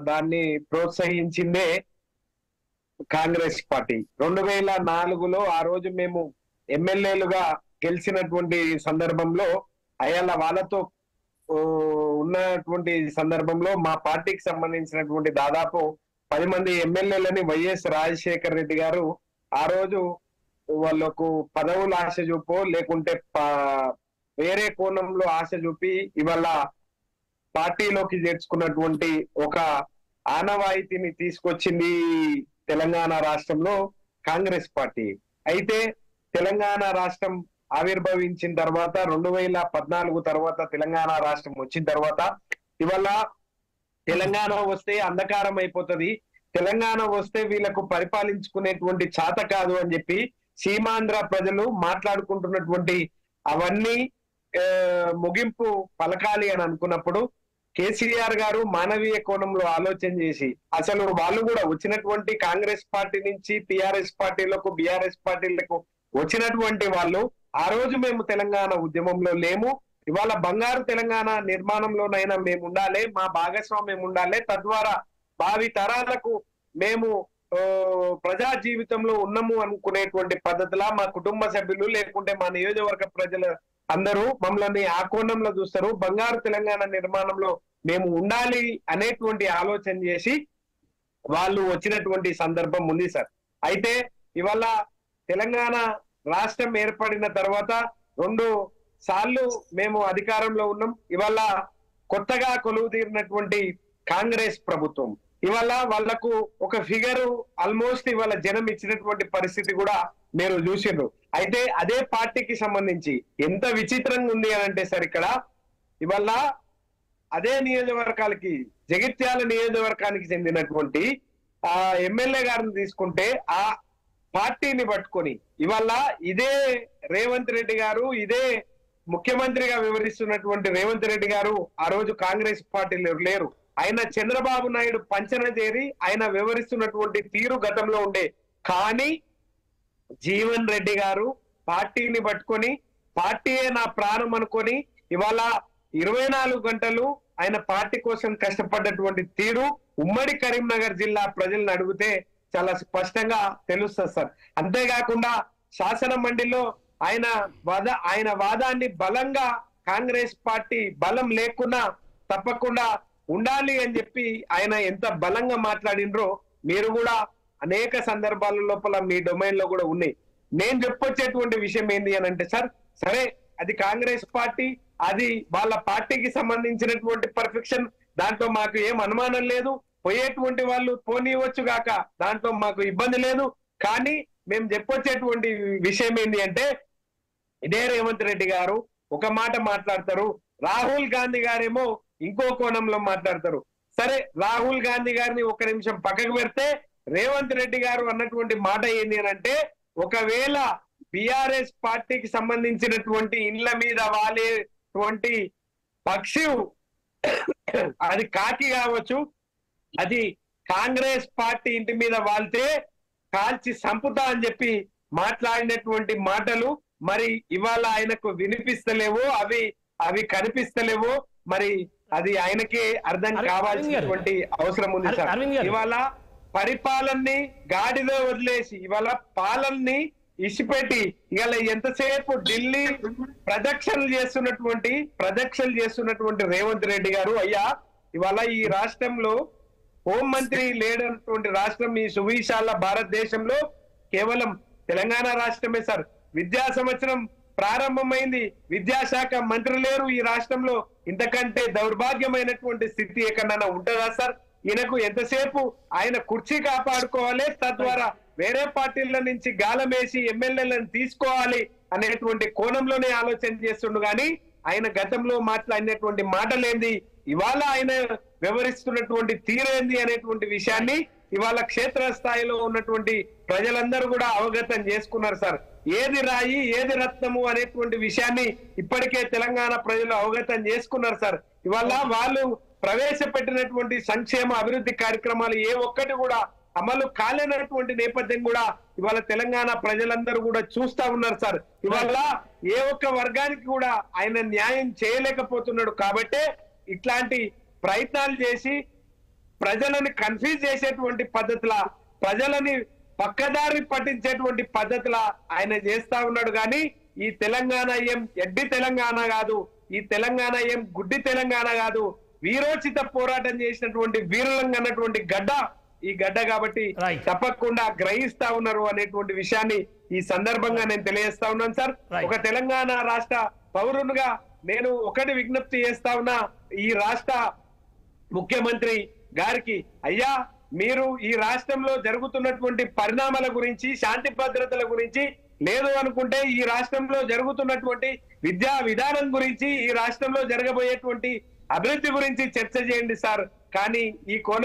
దాన్ని ప్రోత్సహించిందే కాంగ్రెస్ పార్టీ. రెండు వేల నాలుగులో ఆ రోజు మేము ఎమ్మెల్యేలుగా గెలిచినటువంటి సందర్భంలో అయాల వాళ్ళతో ఉన్నటువంటి సందర్భంలో మా పార్టీకి సంబంధించినటువంటి దాదాపు పది మంది ఎమ్మెల్యేలని వైఎస్ రాజశేఖర్ రెడ్డి గారు ఆ రోజు వాళ్ళకు పదవులు ఆశ చూపో లేకుంటే వేరే కోణంలో ఆశ చూపి ఇవాళ పార్టీలోకి చేర్చుకున్నటువంటి ఒక ఆనవాయితీని తీసుకొచ్చింది తెలంగాణ రాష్ట్రంలో కాంగ్రెస్ పార్టీ. అయితే తెలంగాణ రాష్ట్రం ఆవిర్భవించిన తర్వాత రెండు వేల పద్నాలుగు తర్వాత తెలంగాణ రాష్ట్రం వచ్చిన తర్వాత ఇవాళ తెలంగాణ వస్తే అంధకారం అయిపోతది. తెలంగాణ వస్తే వీళ్ళకు పరిపాలించుకునేటువంటి చాత కాదు అని చెప్పి సీమాంధ్ర ప్రజలు మాట్లాడుకుంటున్నటువంటి అవన్నీ ముగింపు పలకాలి అని అనుకున్నప్పుడు కేసీఆర్ గారు మానవీయ కోణంలో ఆలోచన చేసి అసలు వాళ్ళు కూడా వచ్చినటువంటి కాంగ్రెస్ పార్టీ నుంచి టిఆర్ఎస్ పార్టీలకు బిఆర్ఎస్ పార్టీలకు వచ్చినటువంటి వాళ్ళు ఆ రోజు మేము తెలంగాణ ఉద్యమంలో లేము. ఇవాళ బంగారు తెలంగాణ నిర్మాణంలోనైనా మేము ఉండాలి మా భాగస్వామ్యం ఉండాలి. తద్వారా భావి తరాలకు మేము ఆ, ప్రజా జీవితంలో ఉన్నాము అనుకునేటువంటి పద్ధతిలా మా కుటుంబ సభ్యులు లేకుంటే మా నియోజకవర్గ ప్రజల అందరూ మమ్మల్ని ఆ కోణంలో చూస్తారు. బంగారు తెలంగాణ నిర్మాణంలో మేము ఉండాలి అనేటువంటి ఆలోచన చేసి వాళ్ళు వచ్చినటువంటి సందర్భం ఉంది సార్. అయితే ఇవాళ తెలంగాణ రాష్ట్రం ఏర్పడిన తర్వాత రెండు సార్లు మేము అధికారంలో ఉన్నాం. ఇవాళ కొత్తగా కొలువు తీరినటువంటి కాంగ్రెస్ ప్రభుత్వం. ఇవాళ వాళ్ళకు ఒక ఫిగర్ ఆల్మోస్ట్ ఇవాళ జనం ఇచ్చినటువంటి పరిస్థితి కూడా మీరు చూసిండ్రు. అయితే అదే పార్టీకి సంబంధించి ఎంత విచిత్రంగా ఉంది అని అంటే సార్ ఇక్కడ ఇవాళ అదే నియోజకవర్గాలకి జగిత్యాల నియోజకవర్గానికి చెందినటువంటి ఆ ఎమ్మెల్యే గారిని తీసుకుంటే ఆ పార్టీని పట్టుకొని ఇవాళ ఇదే రేవంత్ రెడ్డి గారు ఇదే ముఖ్యమంత్రిగా వివరిస్తున్నటువంటి రేవంత్ రెడ్డి గారు ఆ రోజు కాంగ్రెస్ పార్టీలో లేరు. ఆయన చంద్రబాబు నాయుడు పంచన చేరి ఆయన వివరిస్తున్నటువంటి తీరు గతంలో ఉండే. కానీ జీవన్ రెడ్డి గారు పార్టీని పట్టుకొని పార్టీయే నా ప్రాణం అనుకొని ఇవాళ ఇరవై నాలుగు గంటలు ఆయన పార్టీ కోసం కష్టపడ్డటువంటి తీరు ఉమ్మడి కరీంనగర్ జిల్లా ప్రజలను అడిగితే చాలా స్పష్టంగా తెలుస్తుంది సార్. అంతేకాకుండా శాసన మండలిలో ఆయన వాద ఆయన వాదాన్ని బలంగా కాంగ్రెస్ పార్టీ బలం లేకున్నా తప్పకుండా ఉండాలి అని చెప్పి ఆయన ఎంత బలంగా మాట్లాడినరో మీరు కూడా అనేక సందర్భాల లోపల మీ డొమైన్లో కూడా ఉన్నాయి. నేను చెప్పొచ్చేటువంటి విషయం ఏంది అని అంటే సార్ సరే అది కాంగ్రెస్ పార్టీ అది వాళ్ళ పార్టీకి సంబంధించినటువంటి పర్ఫెక్షన్ దాంట్లో మాకు ఏం అనుమానం లేదు. పోయేటువంటి వాళ్ళు పోనీవచ్చు గాక దాంట్లో మాకు ఇబ్బంది లేదు. కానీ మేము చెప్పొచ్చేటువంటి విషయం ఏంటి అంటే ఇదే రేవంత్ రెడ్డి గారు ఒక మాట మాట్లాడతారు. రాహుల్ గాంధీ గారేమో ఇంకో కోణంలో మాట్లాడతారు. సరే రాహుల్ గాంధీ గారిని ఒక నిమిషం పక్కకు పెడితే రేవంత్ రెడ్డి గారు అన్నటువంటి మాట ఏంటి అని అంటే ఒకవేళ బిఆర్ఎస్ పార్టీకి సంబంధించినటువంటి ఇండ్ల మీద వాలేటువంటి పక్షి అది కాకి కావచ్చు అది కాంగ్రెస్ పార్టీ ఇంటి మీద వాళ్తే కాల్చి సంపుతా అని చెప్పి మాట్లాడినటువంటి మాటలు మరి ఇవాళ ఆయనకు వినిపిస్తలేవో అవి అవి కనిపిస్తలేవో. మరి అది ఆయనకే అర్థం కావాల్సినటువంటి అవసరం ఉంది సార్. ఇవాళ పరిపాలనని గాడిలో వదిలేసి ఇవాళ పాలనని ఇసిపెట్టి ఇవాళ ఎంతసేపు ఢిల్లీ ప్రదక్షిణలు చేస్తున్నటువంటి ప్రదక్షిణలు చేస్తున్నటువంటి రేవంత్ రెడ్డి గారు అయ్యా ఇవాళ ఈ రాష్ట్రంలో హోంమంత్రి లేనటువంటి రాష్ట్రం ఈ సువిశాల భారతదేశంలో కేవలం తెలంగాణ రాష్ట్రమే సార్. విద్యా సంవత్సరం ప్రారంభమైంది. విద్యాశాఖ మంత్రి లేరు. ఈ రాష్ట్రంలో ఇంతకంటే దౌర్భాగ్యమైనటువంటి స్థితి ఎక్కడన్నా ఉంటుందా సార్? ఈయనకు ఎంతసేపు ఆయన కుర్చీ కాపాడుకోవాలి తద్వారా వేరే పార్టీల నుంచి గాలమేసి ఎమ్మెల్యేలను తీసుకోవాలి అనేటువంటి కోణంలోనే ఆలోచన చేస్తుండు కానీ ఆయన గతంలో మాట్లాడినటువంటి మాటలేంది? ఇవాళ ఆయన వివరిస్తున్నటువంటి తీరేంది అనేటువంటి విషయాన్ని ఇవాళ క్షేత్ర స్థాయిలో ఉన్నటువంటి ప్రజలందరూ కూడా అవగతం చేసుకున్నారు సార్. ఏది రాయి ఏది రత్నము అనేటువంటి విషయాన్ని ఇప్పటికే తెలంగాణ ప్రజలు అవగతం చేసుకున్నారు సార్. ఇవాళ వాళ్ళు ప్రవేశపెట్టినటువంటి సంక్షేమ అభివృద్ధి కార్యక్రమాలు ఏ ఒక్కటి కూడా అమలు కాలేనటువంటి నేపథ్యం కూడా ఇవాళ తెలంగాణ ప్రజలందరూ కూడా చూస్తా ఉన్నారు సార్. ఇవాళ ఏ ఒక్క వర్గానికి కూడా ఆయన న్యాయం చేయలేకపోతున్నాడు కాబట్టే ఇట్లాంటి ప్రయత్నాలు చేసి ప్రజలను కన్ఫ్యూజ్ చేసేటువంటి పద్ధతుల ప్రజలని పక్కదారి పట్టించేటువంటి పద్ధతుల ఆయన చేస్తా ఉన్నాడు కానీ ఈ తెలంగాణ ఏం ఎడ్డి తెలంగాణ కాదు ఈ తెలంగాణ ఏం గుడ్డి తెలంగాణ కాదు వీరోచిత పోరాటం చేసినటువంటి వీరులంగా అన్నటువంటి గడ్డ ఈ గడ్డ కాబట్టి. తప్పకుండా గ్రహిస్తా ఉన్నారు అనేటువంటి విషయాన్ని ఈ సందర్భంగా నేను తెలియజేస్తా ఉన్నాను సార్. ఒక తెలంగాణ రాష్ట్ర పౌరునిగా నేను ఒకటి విజ్ఞప్తి చేస్తా ఉన్నా ఈ రాష్ట్ర ముఖ్యమంత్రి గారికి అయ్యా మీరు ఈ రాష్ట్రంలో జరుగుతున్నటువంటి పరిణామాల గురించి శాంతి భద్రతల గురించి లేదు అనుకుంటే ఈ రాష్ట్రంలో జరుగుతున్నటువంటి విద్యా విధానం గురించి ఈ రాష్ట్రంలో జరగబోయేటువంటి అభివృద్ధి గురించి చర్చ చేయండి సార్. కానీ ఈ కోన